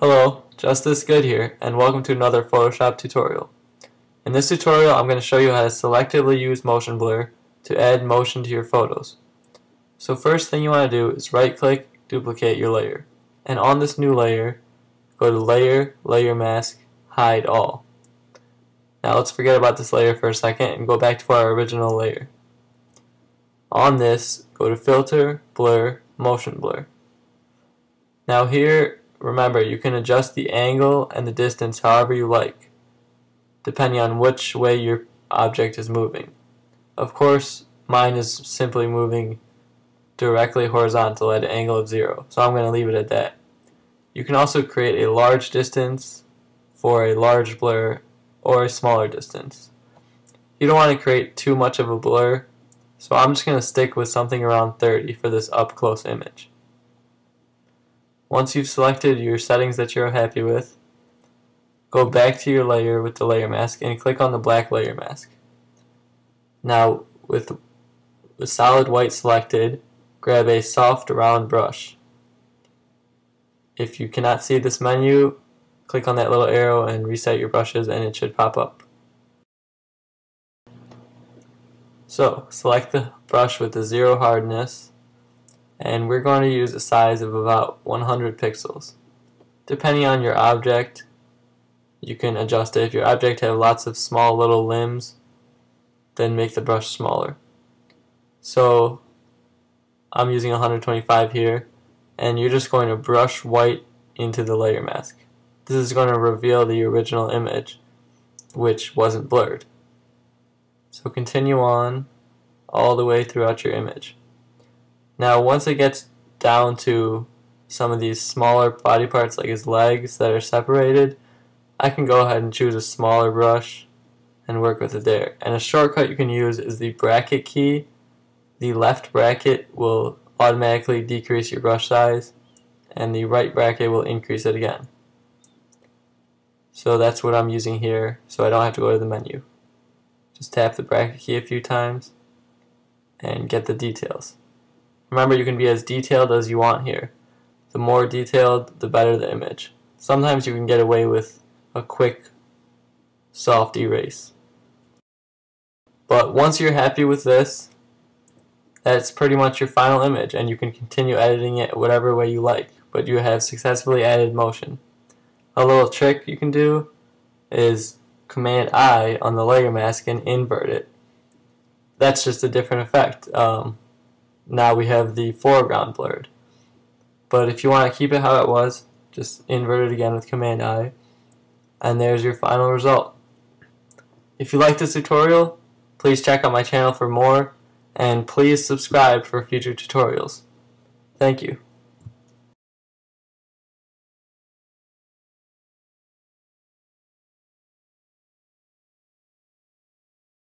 Hello, JustThisGood here, and welcome to another Photoshop tutorial. In this tutorial, I'm going to show you how to selectively use motion blur to add motion to your photos. So first thing you want to do is right-click, duplicate your layer. And on this new layer, go to Layer, Layer Mask, Hide All. Now let's forget about this layer for a second and go back to our original layer. On this, go to Filter, Blur, Motion Blur. Now here, remember, you can adjust the angle and the distance however you like, depending on which way your object is moving. Of course, mine is simply moving directly horizontal at an angle of zero, so I'm going to leave it at that. You can also create a large distance for a large blur or a smaller distance. You don't want to create too much of a blur, so I'm just going to stick with something around 30 for this up close image. Once you've selected your settings that you're happy with, go back to your layer with the layer mask and click on the black layer mask. Now with the solid white selected, grab a soft round brush. If you cannot see this menu, click on that little arrow and reset your brushes and it should pop up. So select the brush with the zero hardness and we're going to use a size of about 100 pixels. Depending on your object you can adjust it. If your object has lots of small little limbs then make the brush smaller. So I'm using 125 here and you're just going to brush white into the layer mask. This is going to reveal the original image, which wasn't blurred. So continue on all the way throughout your image. Now once it gets down to some of these smaller body parts like his legs that are separated, I can go ahead and choose a smaller brush and work with it there. And a shortcut you can use is the bracket key. The left bracket will automatically decrease your brush size and the right bracket will increase it again. So that's what I'm using here so I don't have to go to the menu. Just tap the bracket key a few times and get the details. Remember you can be as detailed as you want here. The more detailed, the better the image. Sometimes you can get away with a quick soft erase. But once you're happy with this, that's pretty much your final image and you can continue editing it whatever way you like, but you have successfully added motion. A little trick you can do is Command I on the layer mask and invert it. That's just a different effect. Um, now we have the foreground blurred. But if you want to keep it how it was, just invert it again with Command I, and there's your final result. If you like this tutorial, please check out my channel for more, and please subscribe for future tutorials. Thank you.